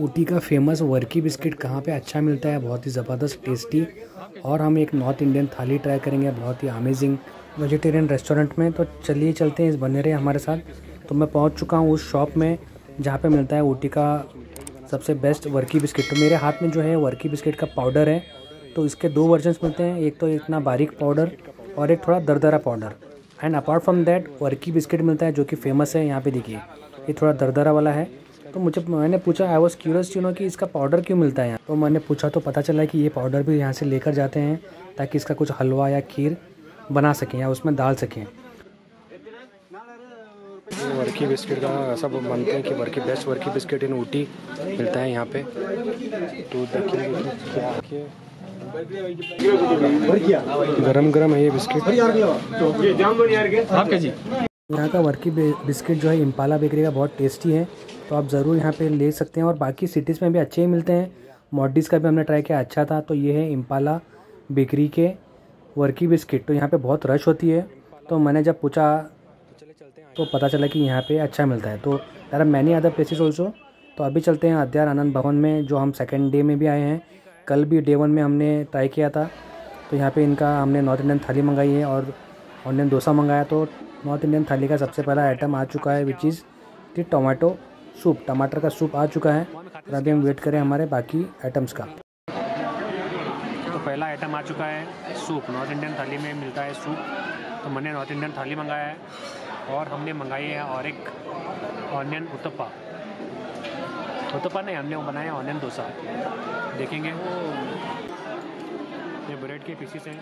ऊटी का famous Varkey biscuit कहाँ पे अच्छा मिलता है, बहुत ही ज़बरदस्त टेस्टी और हम एक नॉर्थ इंडियन थाली ट्राई करेंगे, बहुत ही अमेजिंग वेजिटेरियन रेस्टोरेंट में। तो चलिए चलते हैं, इस बने रहे हमारे साथ। तो मैं पहुँच चुका हूँ उस शॉप में, जहाँ पे मिलता है ऊटी का सबसे बेस्ट वर्की बिस्किट। तो मेरे हाथ में जो है वर्की बिस्किट का पाउडर है। तो इसके दो वर्जन मिलते हैं, एक तो इतना बारीक पाउडर और एक थोड़ा दरदरा powder and apart from that Varkey biscuit मिलता है, जो कि फ़ेमस है, यहाँ पे देखिए। ये थोड़ा दरदरा वाला है। तो मुझे मैंने पूछा I was curious you know कि इसका पाउडर क्यों मिलता है यहाँ? तो मैंने पूछा तो पता चला कि ये पाउडर भी यहाँ से लेकर जाते हैं ताकि इसका कुछ हलवा या खीर बना सकें या उसमें डाल सकें। वर्की बिस्किट का सब मानते हैं कि Varkey best Varkey biscuit in Ooty मिलता है यहाँ पे। तो देखिए गरम गरम है ये बिस्किट। यहाँ का वर्की बिस्किट जो है इम्पाला बेकरी का बहुत टेस्टी है। तो आप ज़रूर यहाँ पे ले सकते हैं और बाकी सिटीज़ में भी अच्छे ही मिलते हैं। मॉडिस का भी हमने ट्राई किया अच्छा था। तो ये है इम्पाला बेकरी के वर्की बिस्किट तो यहाँ पे बहुत रश होती है। तो मैंने जब पूछा तो पता चला कि यहाँ पे अच्छा मिलता है। तो यार मैनी अदर प्लेसेस ऑल्सो तो अभी चलते हैं अध्यार आनंद भवन में, जो हम सेकेंड डे में भी आए हैं। कल भी डे वन में हमने ट्राई किया था। तो यहाँ पे इनका हमने नॉर्थ इंडियन थाली मंगाई है और ऑनियन डोसा मंगाया। तो नॉर्थ इंडियन थाली का सबसे पहला आइटम आ चुका है which is the tomato soup, टमाटर का सूप आ चुका है और अभी हम वेट करें हमारे बाकी आइटम्स का। तो पहला आइटम आ चुका है सूप। नॉर्थ इंडियन थाली में मिलता है सूप। तो मैंने नॉर्थ इंडियन थाली मंगाया है और हमने मंगाई है और एक ऑनियन उत्तपा उत्तपा नहीं, हमने बनाया ऑनियन डोसा। देखेंगे। ये ब्रेड के पीसीस हैं।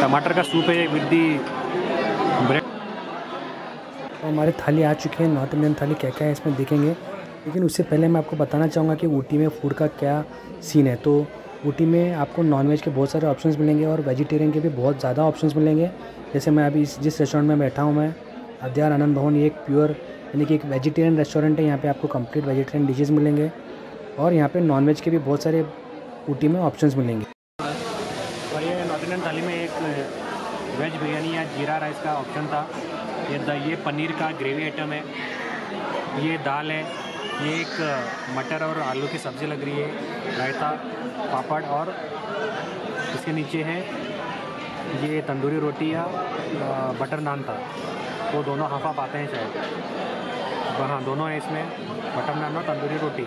टमाटर का सूप है विद दी ब्रेड तो हमारे थाली आ चुकी है, नॉर्थ इंडियन थाली, क्या क्या है इसमें देखेंगे। लेकिन उससे पहले मैं आपको बताना चाहूँगा कि ऊटी में फ़ूड का क्या सीन है। तो ऊटी में आपको नॉनवेज के बहुत सारे ऑप्शंस मिलेंगे और वेजिटेरियन के भी बहुत ज़्यादा ऑप्शंस मिलेंगे। जैसे मैं अभी इस, जिस रेस्टोरेंट में बैठा हूँ मैं, अध्यार आनंद भवन, ये एक प्योर यानी कि एक वेजिटेरियन रेस्टोरेंट है। यहाँ पे आपको कंप्लीट वेजिटेरियन डिशेज मिलेंगे और यहाँ पे नॉनवेज के भी बहुत सारे ऊटी में ऑप्शंस मिलेंगे। और ये नॉर्थ इंडियन थाली में एक वेज बिरयानी या जीरा राइस का ऑप्शन था। ये ये पनीर का ग्रेवी आइटम है। ये दाल है। ये एक मटर और आलू की सब्ज़ी लग रही है। रायता, पापड़ और इसके नीचे है। ये तंदूरी रोटी या बटर नान था। वो दोनों हाफ़ हाफ़ आते हैं शायद। हाँ दोनों हैं इसमें। बटर नान और तंदूरी रोटी।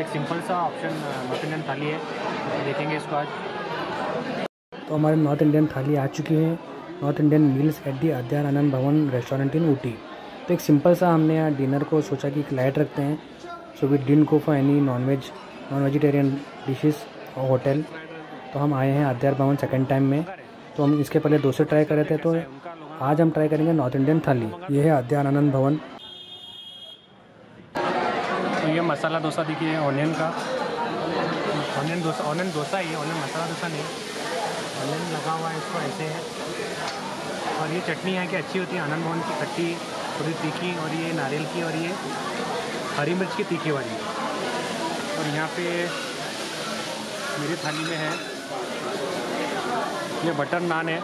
एक सिंपल सा ऑप्शन नॉर्थ इंडियन थाली है। देखेंगे इसको आज। तो हमारे नॉर्थ इंडियन थाली आ चुकी है। North Indian meals at the Adyar Anand Bhavan restaurant in Ooty. तो एक सिंपल सा हमने यहाँ डिनर को सोचा कि एक लाइट रखते हैं, so we didn't go for any non veg non vegetarian dishes और होटल। तो हम आए हैं अध्यार भवन सेकेंड टाइम में। तो हम इसके पहले डोसे ट्राई कर थे तो आज हम ट्राई करेंगे नॉर्थ इंडियन थाली। ये है अध्यान आनंद भवन। तो ये मसाला डोसा देखिए ऑनियन का। ऑनियन डोसा ऑनियन डोसा है ऑनियन मसाला डोसा नहीं। लगा हुआ है इसको ऐसे है। और ये चटनी यहाँ की अच्छी होती है, आनंद भवन की खट्टी थोड़ी तीखी और ये नारियल की और ये हरी मिर्च की तीखी वाली। और यहाँ पे मेरी थाली में है। ये बटर नान है।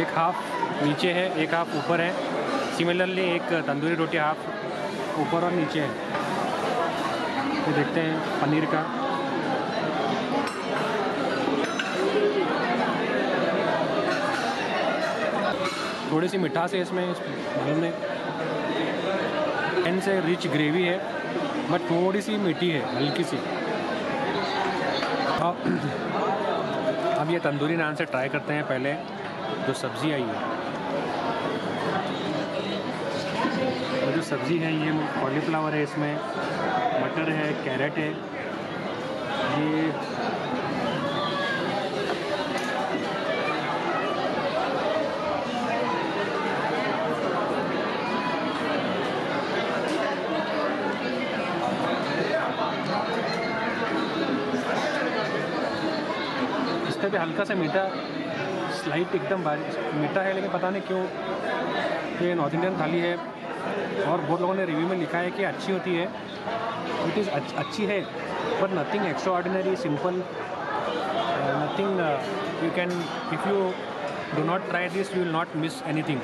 एक हाफ़ नीचे है, एक हाफ़ ऊपर है। सिमिलरली एक तंदूरी रोटी हाफ़ ऊपर और नीचे है। ये देखते हैं पनीर का। थोड़ी सी मिठास है इसमें में। एंड से रिच ग्रेवी है बट थोड़ी सी मीठी है हल्की सी अब ये तंदूरी नान से ट्राई करते हैं पहले, जो सब्ज़ी आई है। जो सब्ज़ी है, ये कॉलीफ्लावर है इसमें, मटर है कैरेट है। ये भी हल्का सा मीठा स्लाइट एकदम मीठा है, लेकिन पता नहीं क्यों, ये नॉर्थ इंडियन थाली है और बहुत लोगों ने रिव्यू में लिखा है कि अच्छी होती है। इट इज़ अच्छी है but nothing extraordinary simple nothing you can if you do not try this you will not miss anything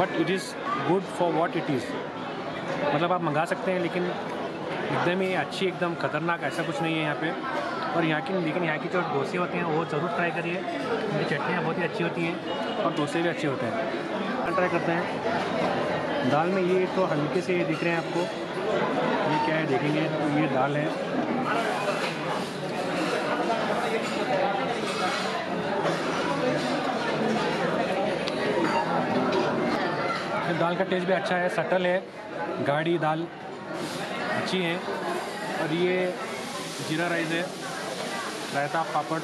but it is good for what it is मतलब आप मंगा सकते हैं, लेकिन एकदम ही अच्छी, एकदम खतरनाक, ऐसा कुछ नहीं है यहाँ पे। और यहाँ की लेकिन यहाँ की जो डोसे होते हैं, वो ज़रूर ट्राई करिए। उनकी चटनियाँ बहुत ही अच्छी होती हैं। और डोसे भी अच्छे होते हैं। ट्राई करते हैं। दाल में ये तो हल्के से दिख रहे हैं आपको। ये क्या है, देखेंगे। तो ये दाल है। दाल का टेस्ट भी अच्छा है सटल है। गाढ़ी दाल अच्छी है। और ये जीरा राइस है। रायता पापड़।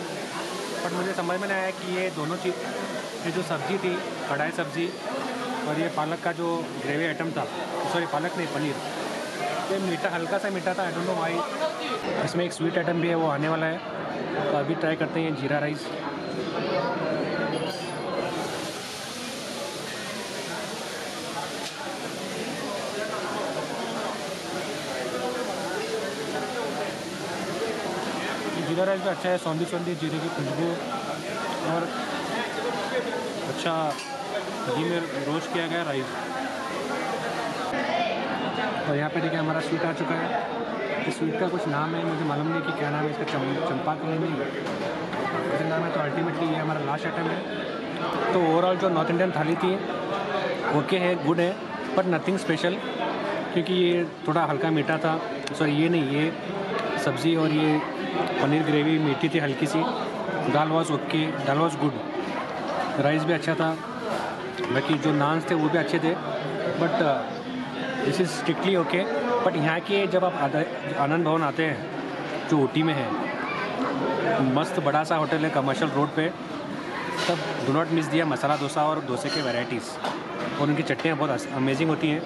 बट मुझे समझ में नहीं आया कि ये दोनों चीज़, ये जो सब्ज़ी थी, कढ़ाई सब्ज़ी और ये पालक का जो ग्रेवी आइटम था सॉरी पालक नहीं, पनीर। ये मीठा, हल्का सा मीठा था आई डोंट नो वाई इसमें एक स्वीट आइटम भी है, वो आने वाला है। तो अभी ट्राई करते हैं जीरा राइस जीरा राइस भी अच्छा है सौंधी सौंधी जीरे की खुशबू। और अच्छा घी में रोस्ट किया गया राइस। और यहाँ पे देखिए हमारा स्वीट आ चुका है। इस स्वीट का कुछ नाम है मुझे मालूम नहीं कि क्या नाम है इसका चम, चंपा कलर नहीं इसका नाम है तो अल्टीमेटली ये हमारा लास्ट आइटम है। तो ओवरऑल जो नॉर्थ इंडियन थाली थी ओके है गुड है बट नथिंग स्पेशल क्योंकि ये थोड़ा हल्का मीठा था। सॉरी ये नहीं ये सब्ज़ी और ये पनीर ग्रेवी, मीठी थी हल्की सी। Dal was okay dal was good rice भी अच्छा था। बाकी जो नान्स थे वो भी अच्छे थे। But this is strictly okay but यहाँ के जब आप आनंद भवन आते हैं, जो ऊटी में है, मस्त बड़ा सा होटल है कमर्शियल रोड पे, तब डो नॉट मिस दिया मसाला, डोसा और डोसे के वैरायटीज़ और उनकी चटनियाँ बहुत अमेजिंग होती हैं।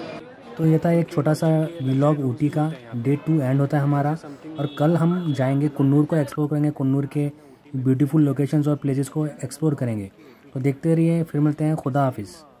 तो ये था एक छोटा सा व्लॉग ऊटी का डे टू एंड होता है हमारा। और कल हम जाएँगे कुन्नूर को एक्सप्लोर करेंगे, कुन्नूर के ब्यूटीफुल लोकेशंस और प्लेसेस को एक्सप्लोर करेंगे। तो देखते रहिए, फिर मिलते हैं, खुदा हाफिज़।